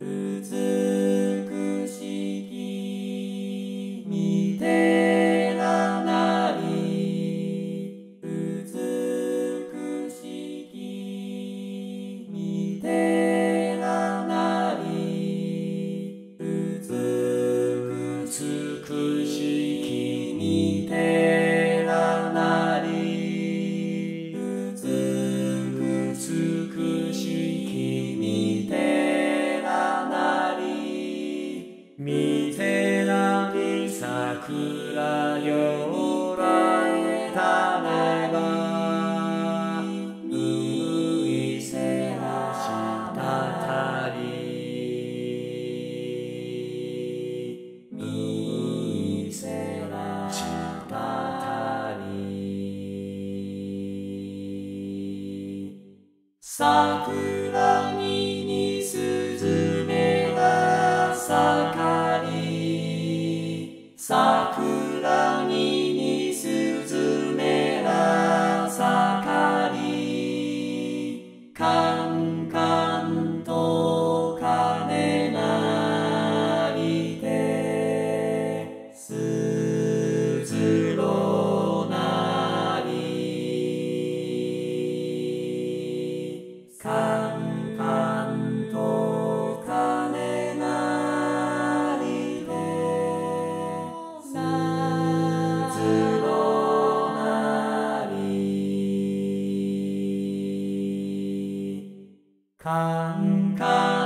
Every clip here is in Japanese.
日子。桜 Come, come.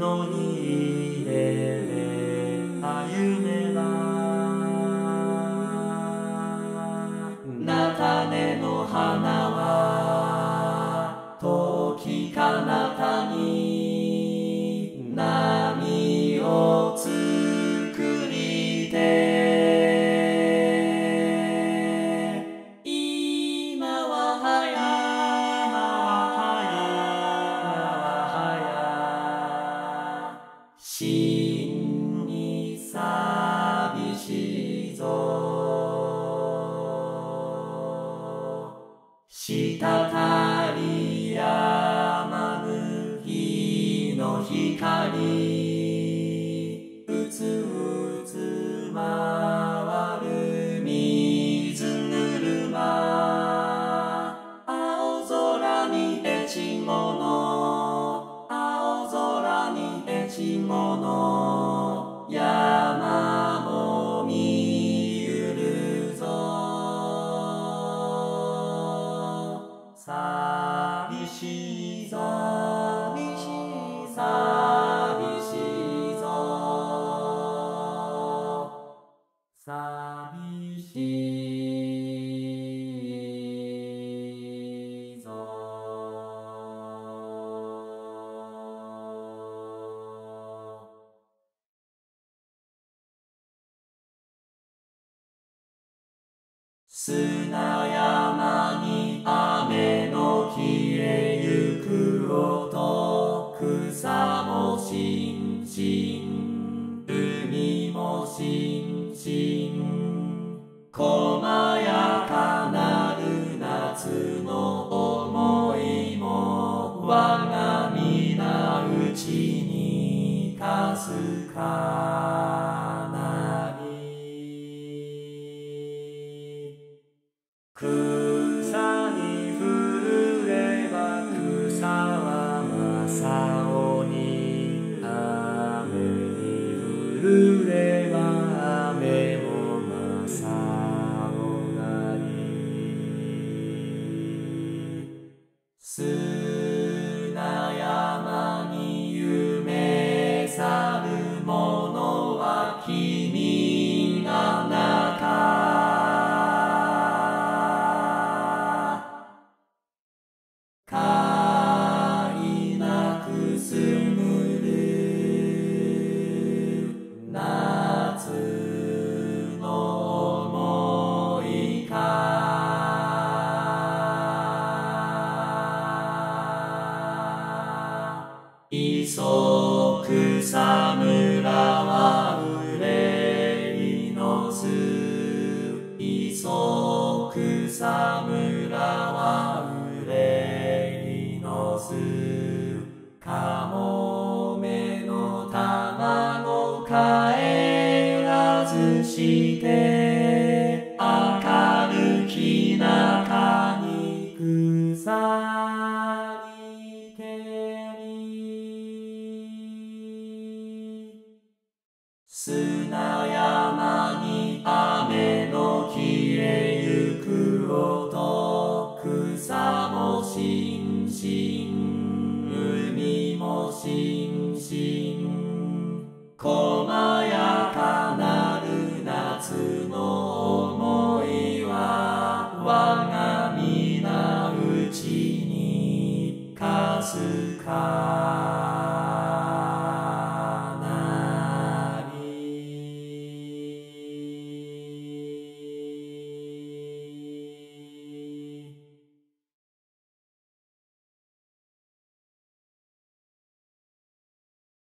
のにしたたい See.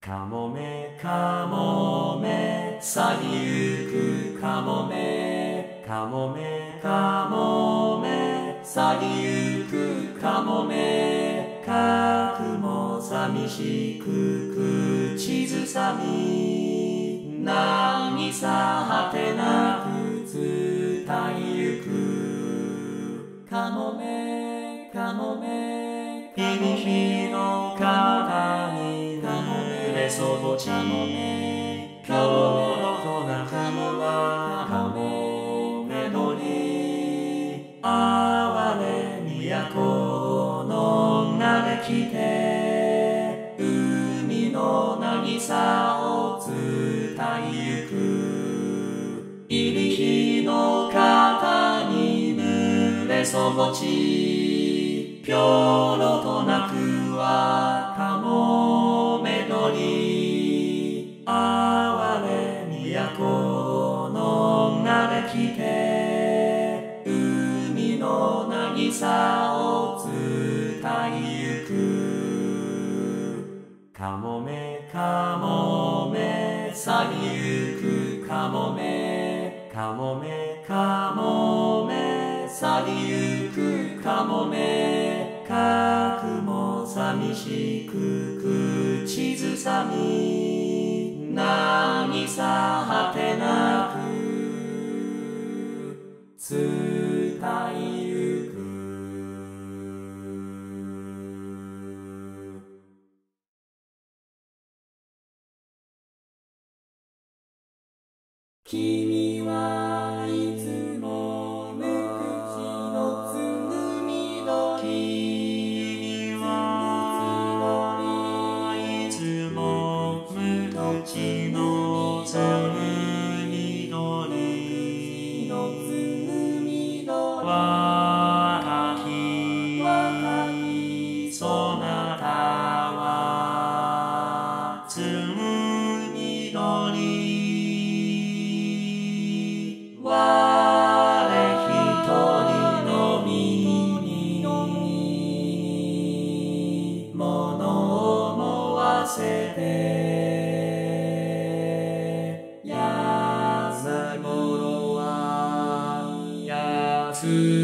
かもめかもめ去りゆくかもめかもめかもめ去りゆくかもめかくも寂しく口ずさみ何さ果てなく伝えゆく。かもめかもめかもめちかもめらゆく。かもめかもめ。去ゆくかもめ。かもめかもめ。さりゆくかもめ。かくも寂しく口ずさみ。何さ果てなく。君は through.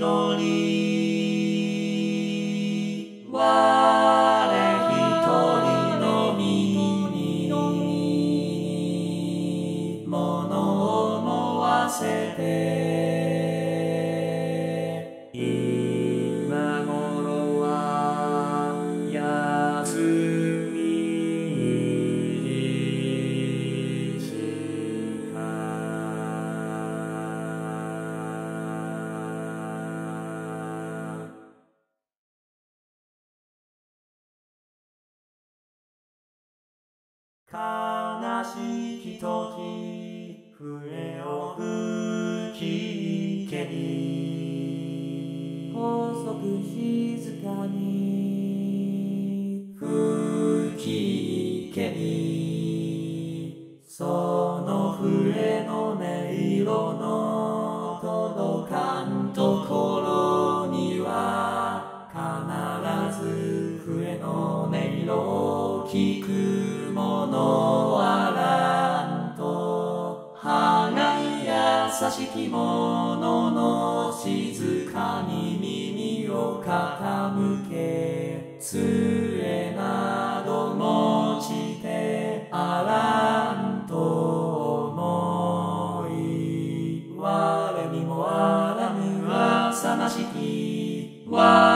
祈り。悲しき時笛を吹きけに。細く静かに。吹きけに。その笛の音色の優しきものの静かに耳を傾け杖など持ちてあらんと思い。我にもあらぬ浅ましき。我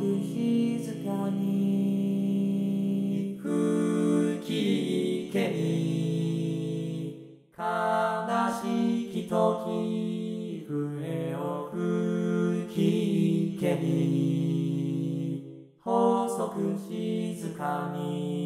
静かに吹きけ悲しき時笛を吹きけに細く静かに。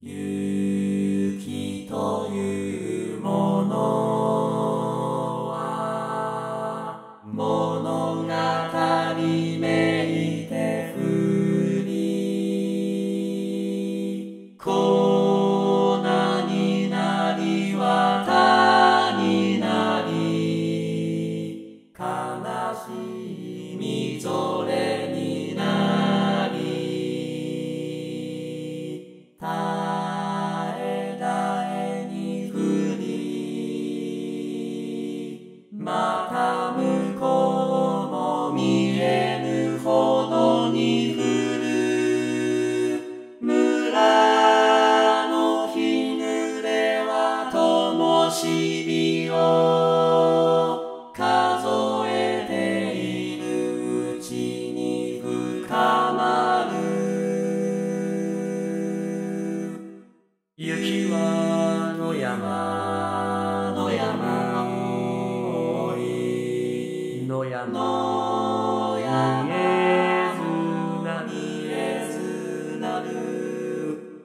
雪という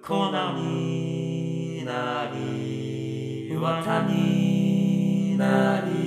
粉になり綿になり。